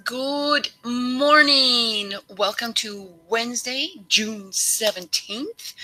Good morning. Welcome to Wednesday, June 17th.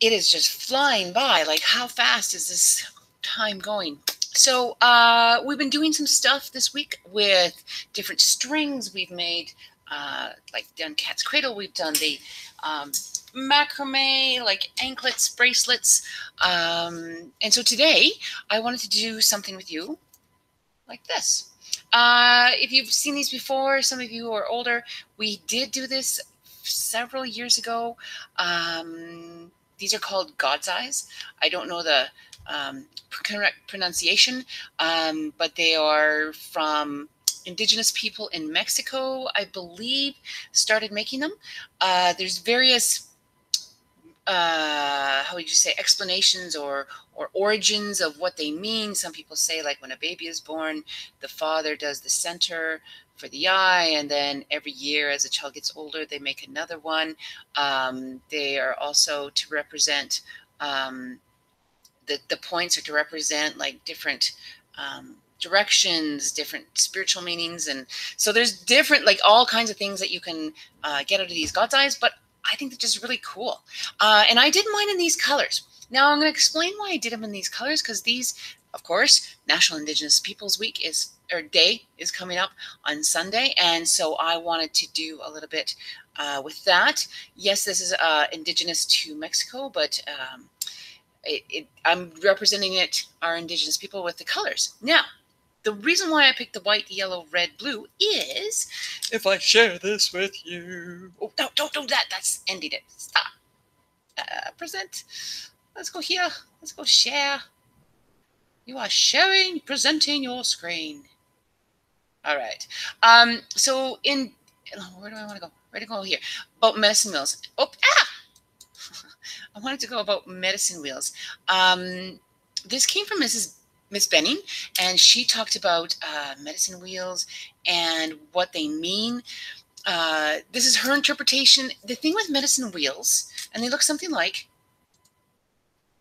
It is just flying by. Like, how fast is this time going? So, uh, we've been doing some stuff this week with different strings. We've made, uh, like, done cat's cradle. We've done the um, macrame, like anklets, bracelets. Um, and so today, I wanted to do something with you like this. Uh, if you've seen these before, some of you are older, we did do this several years ago. Um, these are called God's Eyes. I don't know the um, correct pronunciation, um, but they are from indigenous people in Mexico, I believe, started making them. Uh, there's various uh, how would you say explanations or or origins of what they mean. Some people say like when a baby is born, the father does the center for the eye, and then every year as a child gets older, they make another one. Um, they are also to represent um, the the points are to represent like different. Um, directions different spiritual meanings and so there's different like all kinds of things that you can uh, get out of these god's eyes but I think they're just really cool. Uh, and I did mine in these colors. Now I'm going to explain why I did them in these colors because these, of course, National Indigenous Peoples Week is or Day is coming up on Sunday, and so I wanted to do a little bit uh, with that. Yes, this is uh, indigenous to Mexico, but um, it, it, I'm representing it our indigenous people with the colors. Now, the reason why I picked the white, yellow, red, blue is if I share this with you. Oh, no, don't do that. That's ending it. Stop. Uh, present. Let's go here. Let's go share. You are sharing, presenting your screen. All right. Um, so in where do I want to go? Where to go here? About medicine wheels. Oh, ah! I wanted to go about medicine wheels. Um, this came from Mrs. Miss Benning, and she talked about uh, medicine wheels and what they mean. Uh, this is her interpretation. The thing with medicine wheels, and they look something like.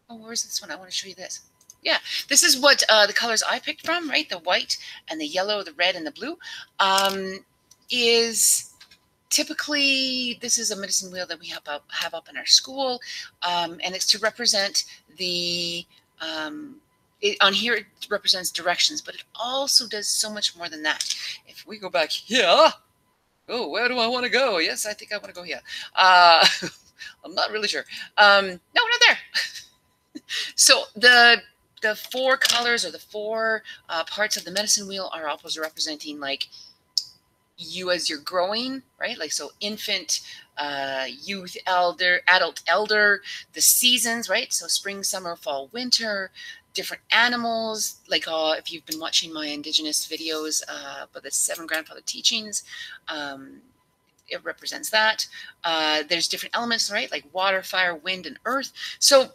Oh, where's this one? I want to show you this. Yeah, this is what uh, the colors I picked from, right? The white and the yellow, the red and the blue. Um, is typically this is a medicine wheel that we have up, have up in our school, um, and it's to represent the um, it, on here it represents directions, but it also does so much more than that. If we go back here, oh, where do I want to go? Yes, I think I want to go here. Uh, I'm not really sure. Um, no, not there. so the the four colors or the four uh, parts of the medicine wheel are also representing like you as you're growing, right? Like so infant, uh, youth, elder, adult, elder, the seasons, right? So spring, summer, fall, winter, different animals. Like uh, if you've been watching my indigenous videos, uh, but the seven grandfather teachings, um, it represents that. Uh, there's different elements, right? Like water, fire, wind, and earth. So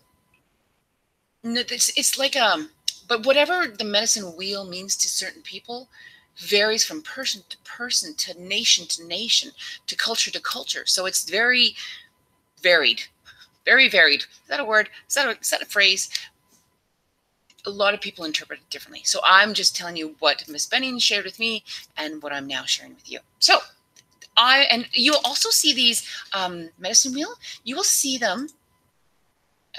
it's, it's like um, but whatever the medicine wheel means to certain people varies from person to person, to nation to nation, to culture to culture. So it's very varied, very varied. Is that a word? Is that a, is that a phrase? a lot of people interpret it differently. So I'm just telling you what Miss Benning shared with me and what I'm now sharing with you. So I, and you'll also see these um, medicine wheel, you will see them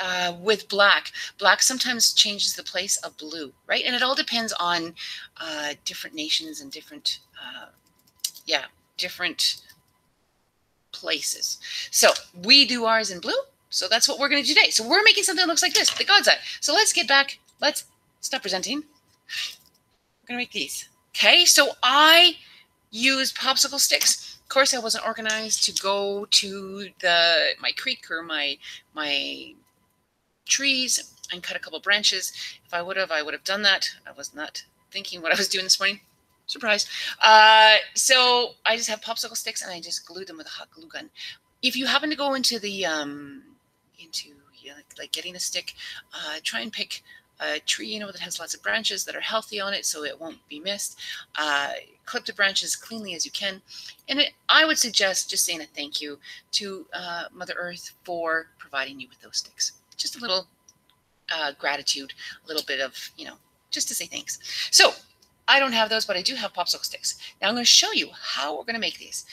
uh, with black. Black sometimes changes the place of blue, right? And it all depends on uh, different nations and different, uh, yeah, different places. So we do ours in blue. So that's what we're going to do today. So we're making something that looks like this, the God's Eye. So let's get back let's stop presenting. I'm gonna make these. Okay, so I use popsicle sticks. Of course, I wasn't organized to go to the my creek or my my trees and cut a couple branches. If I would have, I would have done that. I was not thinking what I was doing this morning. Surprise. Uh, so I just have popsicle sticks and I just glue them with a hot glue gun. If you happen to go into the um, into yeah, like, like getting a stick, uh, try and pick a tree, you know, that has lots of branches that are healthy on it so it won't be missed. Uh, clip the branches cleanly as you can. And it, I would suggest just saying a thank you to uh, Mother Earth for providing you with those sticks. Just a little uh, gratitude, a little bit of, you know, just to say thanks. So I don't have those, but I do have popsicle sticks. Now I'm going to show you how we're going to make these.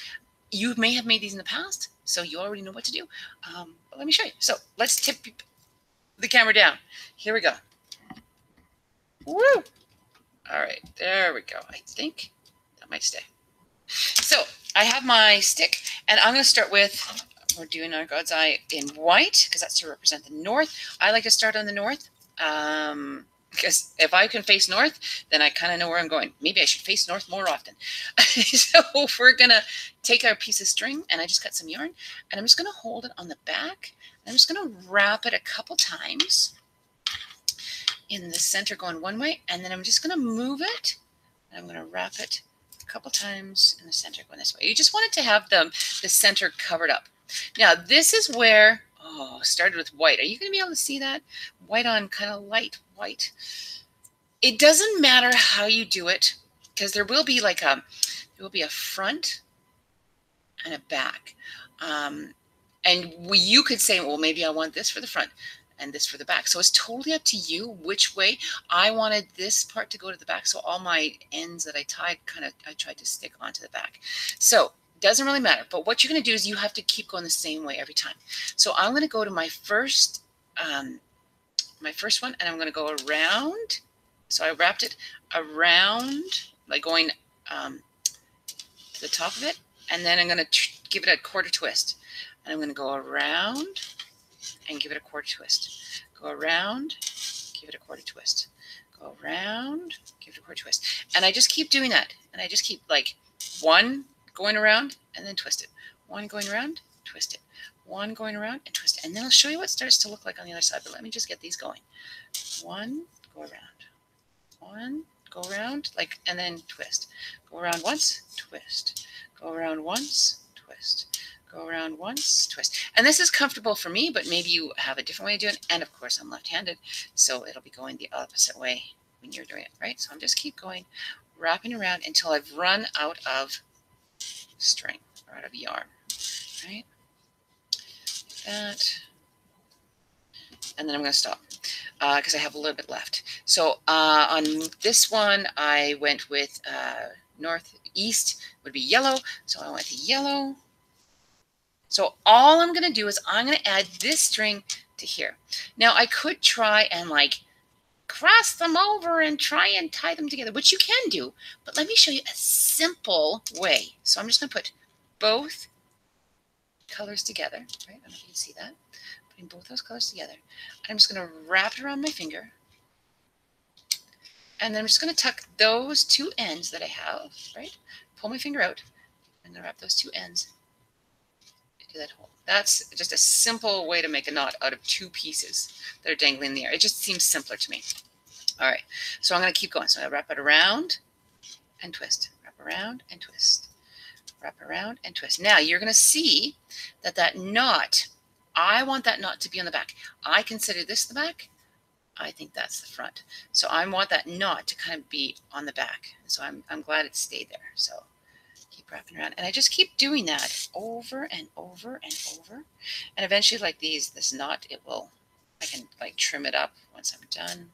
You may have made these in the past, so you already know what to do. Um, but let me show you. So let's tip the camera down. Here we go. Woo! All right, there we go. I think that might stay. So I have my stick, and I'm going to start with, we're doing our God's Eye in white, because that's to represent the north. I like to start on the north. Um, because if I can face north, then I kind of know where I'm going. Maybe I should face north more often. so we're going to take our piece of string, and I just cut some yarn, and I'm just going to hold it on the back. I'm just going to wrap it a couple times in the center going one way, and then I'm just going to move it. I'm going to wrap it a couple times in the center going this way. You just want it to have the, the center covered up. Now, this is where, oh, started with white. Are you going to be able to see that? White on kind of light white. It doesn't matter how you do it, because there will be like a, there will be a front and a back. Um, and we, you could say, well, maybe I want this for the front and this for the back. So it's totally up to you which way. I wanted this part to go to the back. So all my ends that I tied kind of, I tried to stick onto the back. So doesn't really matter. But what you're going to do is you have to keep going the same way every time. So I'm going to go to my first, um, my first one, and I'm going to go around. So I wrapped it around, like going um, to the top of it. And then I'm going to give it a quarter twist. And I'm going to go around and give it a quarter twist. Go around, give it a quarter twist. Go around, give it a quarter twist. And I just keep doing that. And I just keep like one going around and then twist it. One going around, twist it. One going around and twist it. And then I'll show you what starts to look like on the other side. But let me just get these going. One, go around. One, go around, like, and then twist. Go around once, twist. Go around once, twist. Go around once, twist. And this is comfortable for me, but maybe you have a different way of doing it. And of course, I'm left-handed, so it'll be going the opposite way when you're doing it, right? So I'm just keep going, wrapping around until I've run out of string or out of yarn, right? Like that. And then I'm going to stop because uh, I have a little bit left. So uh, on this one, I went with uh, northeast would be yellow. So I went to yellow. So all I'm going to do is I'm going to add this string to here. Now I could try and like cross them over and try and tie them together, which you can do, but let me show you a simple way. So I'm just going to put both colors together, right? I don't know if you can see that. Putting both those colors together. I'm just going to wrap it around my finger. And then I'm just going to tuck those two ends that I have, right? Pull my finger out and wrap those two ends that hole. That's just a simple way to make a knot out of two pieces that are dangling in the air. It just seems simpler to me. All right, so I'm going to keep going. So I wrap it around and twist, wrap around and twist, wrap around and twist. Now you're going to see that that knot, I want that knot to be on the back. I consider this the back. I think that's the front. So I want that knot to kind of be on the back. So I'm, I'm glad it stayed there. So wrapping around. And I just keep doing that over and over and over. And eventually, like these, this knot, it will, I can like trim it up once I'm done.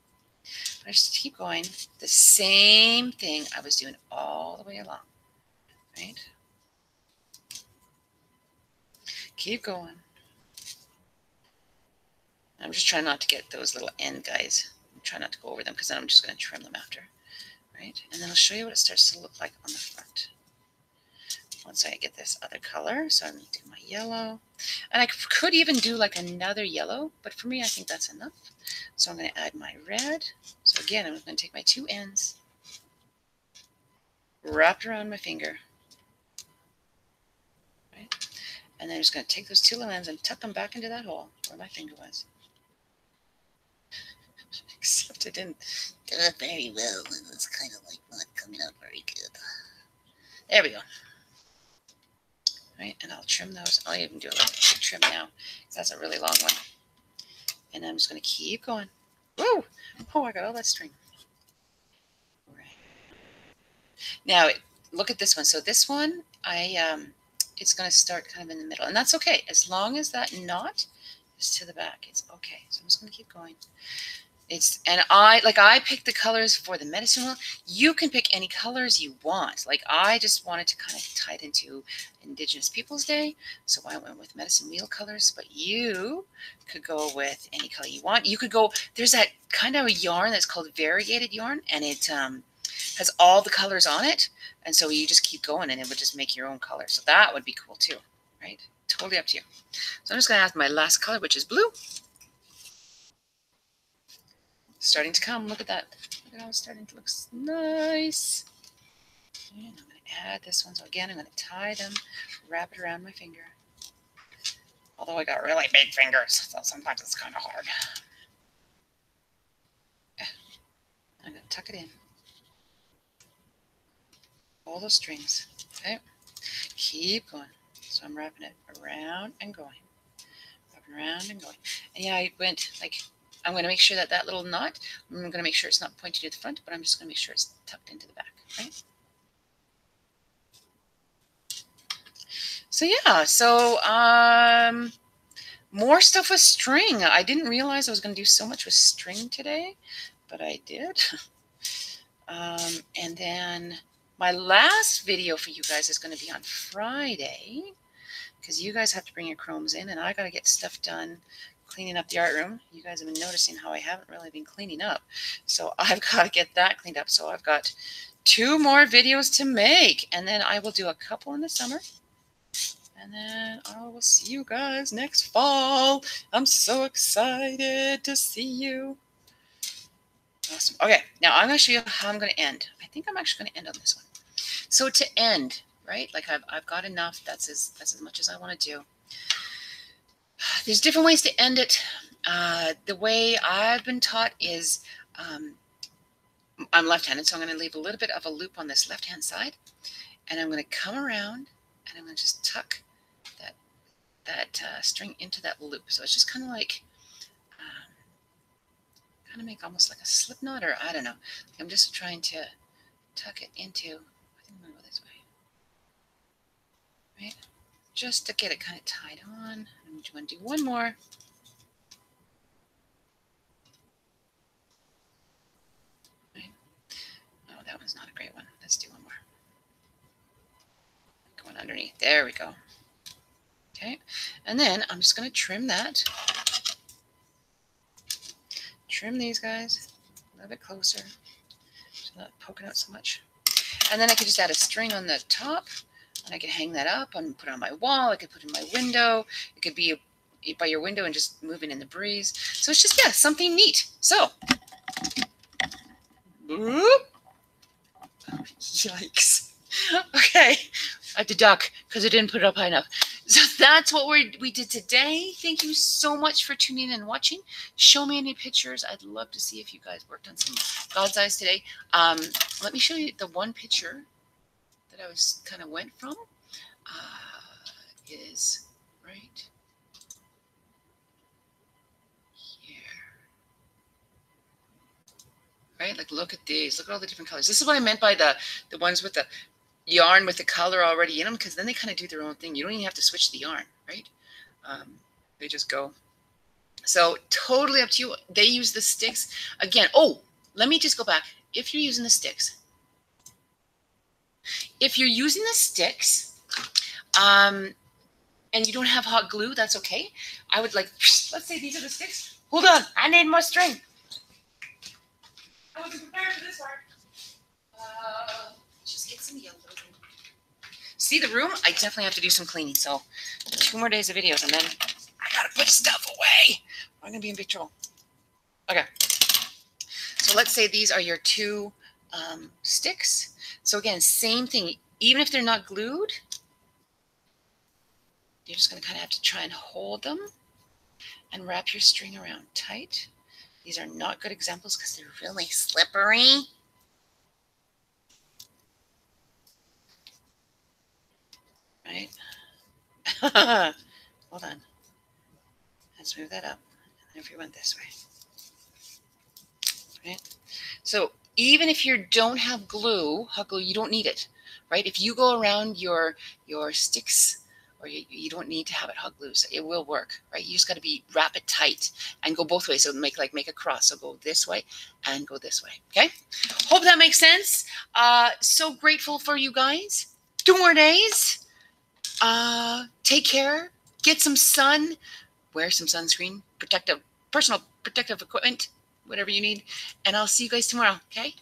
But I just keep going. The same thing I was doing all the way along, right? Keep going. I'm just trying not to get those little end guys. I'm trying not to go over them because then I'm just going to trim them after, right? And then I'll show you what it starts to look like on the front once I get this other color. So I'm going to do my yellow. And I could even do like another yellow, but for me, I think that's enough. So I'm going to add my red. So again, I'm going to take my two ends, wrap it around my finger. Right? And then I'm just going to take those two little ends and tuck them back into that hole where my finger was. Except it didn't do it very well. It was kind of like not coming out very good. There we go right? And I'll trim those. I'll even do a little trim now because that's a really long one. And I'm just going to keep going. Woo! Oh, I got all that string. Right. Now, look at this one. So this one, I um, it's going to start kind of in the middle. And that's okay. As long as that knot is to the back, it's okay. So I'm just going to keep going. It's and I like I picked the colors for the medicine wheel. You can pick any colors you want. Like I just wanted to kind of tie it into Indigenous Peoples Day, so I went with medicine wheel colors. But you could go with any color you want. You could go. There's that kind of a yarn that's called variegated yarn, and it um, has all the colors on it. And so you just keep going, and it would just make your own color. So that would be cool too, right? Totally up to you. So I'm just going to add my last color, which is blue starting to come. Look at that. Look at how it's starting to look nice. And I'm going to add this one. So again, I'm going to tie them, wrap it around my finger. Although I got really big fingers, so sometimes it's kind of hard. I'm going to tuck it in. All those strings. Okay. Keep going. So I'm wrapping it around and going. Wrapping around and going. And yeah, I went like I'm going to make sure that that little knot, I'm going to make sure it's not pointed to the front, but I'm just going to make sure it's tucked into the back, right? So yeah, so um, more stuff with string. I didn't realize I was going to do so much with string today, but I did. um, and then my last video for you guys is going to be on Friday because you guys have to bring your chromes in and I got to get stuff done cleaning up the art room. You guys have been noticing how I haven't really been cleaning up. So I've got to get that cleaned up. So I've got two more videos to make. And then I will do a couple in the summer. And then I will see you guys next fall. I'm so excited to see you. Awesome. Okay, now I'm going to show you how I'm going to end. I think I'm actually going to end on this one. So to end, right? Like I've, I've got enough. That's as, that's as much as I want to do there's different ways to end it. Uh, the way I've been taught is um, I'm left-handed, so I'm going to leave a little bit of a loop on this left-hand side, and I'm going to come around and I'm going to just tuck that that uh, string into that loop. So it's just kind of like um, kind of make almost like a slip knot, or I don't know. I'm just trying to tuck it into. I think I'm going to go this way, right? Just to get it kind of tied on. I'm going to do one more. Oh, that one's not a great one. Let's do one more. Going underneath. There we go. Okay. And then I'm just going to trim that. Trim these guys a little bit closer. So not poking out so much. And then I could just add a string on the top and I can hang that up and put it on my wall. I could put it in my window. It could be by your window and just moving in the breeze. So it's just, yeah, something neat. So, yikes. Okay, I had to duck because I didn't put it up high enough. So that's what we we did today. Thank you so much for tuning in and watching. Show me any pictures. I'd love to see if you guys worked on some God's eyes today. Um, let me show you the one picture that I was kind of went from uh, is right here. Right? Like look at these. Look at all the different colors. This is what I meant by the the ones with the yarn with the color already in them because then they kind of do their own thing. You don't even have to switch the yarn, right? Um, they just go. So totally up to you. They use the sticks. Again, oh, let me just go back. If you're using the sticks, if you're using the sticks um, and you don't have hot glue, that's okay. I would like, let's say these are the sticks. Hold on, I need more string. I wasn't prepared for this part. Uh, just get some yellow. See the room? I definitely have to do some cleaning. So two more days of videos and then I gotta put stuff away. I'm gonna be in big trouble. Okay. So let's say these are your two um, sticks. So again, same thing. Even if they're not glued, you're just going to kind of have to try and hold them and wrap your string around tight. These are not good examples because they're really slippery. Right? Hold on. Let's move that up. If we went this way. Right? So even if you don't have glue, hot glue, you don't need it, right? If you go around your your sticks or you, you don't need to have it hug loose. It will work, right? You just got to be wrap it tight and go both ways. So make like make a cross. So go this way and go this way. Okay. Hope that makes sense. Uh, so grateful for you guys. Two more days. Uh, take care. Get some sun. Wear some sunscreen. Protective, personal protective equipment, whatever you need. And I'll see you guys tomorrow. Okay.